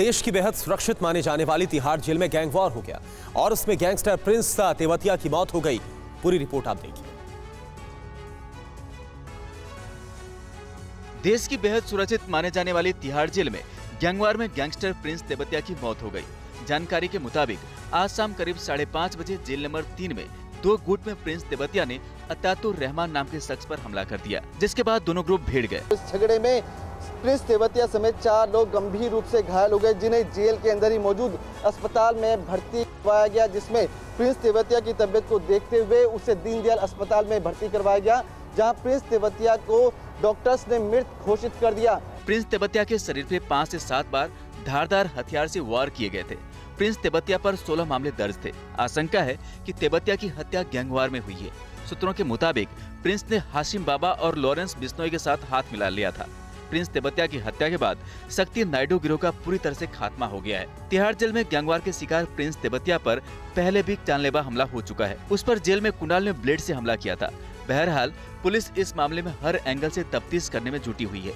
देश की बेहद सुरक्षित माने जाने वाली तिहाड़ जेल में गैंग वॉर हो गया और उसमें गैंगस्टर प्रिंस तेवतिया की मौत हो गई। पूरी रिपोर्ट आप देखिए। देश की बेहद सुरक्षित माने जाने वाली तिहाड़ जेल में गैंगवार में गैंगस्टर प्रिंस तेवतिया की मौत हो गई। जानकारी के मुताबिक आज शाम करीब साढ़े पाँच बजे जेल नंबर तीन में दो गुट में प्रिंस तेवतिया ने अतातुर रहमान नाम के शख्स पर हमला कर दिया जिसके बाद दोनों ग्रुप भिड़ गए। इस झगड़े में प्रिंस तेवतिया समेत चार लोग गंभीर रूप से घायल हो गए, जिन्हें जेल के अंदर ही मौजूद अस्पताल में भर्ती करवाया गया, जिसमें प्रिंस तेवतिया की तबियत को देखते हुए उसे दीनदयाल अस्पताल में भर्ती करवाया गया, जहाँ प्रिंस तेवतिया को डॉक्टर्स ने मृत घोषित कर दिया। प्रिंस तेवतिया के शरीर पे पाँच ऐसी सात बार धारदार हथियार से वार किए गए थे। प्रिंस तेवतिया पर 16 मामले दर्ज थे। आशंका है कि तेवतिया की हत्या गैंगवार में हुई है। सूत्रों के मुताबिक, प्रिंस ने हाशिम बाबा और लॉरेंस बिस्नोई के साथ हाथ मिला लिया था। प्रिंस तेबतिया की हत्या के बाद शक्ति नायडू गिरोह का पूरी तरह से खात्मा हो गया है। तिहाड़ जेल में गैंगवार के शिकार प्रिंस तेबतिया पर पहले भी जानलेवा हमला हो चुका है। उस पर जेल में कुंडाल ने ब्लेड से हमला किया था। बहरहाल, पुलिस इस मामले में हर एंगल से तफ्तीश करने में जुटी हुई है।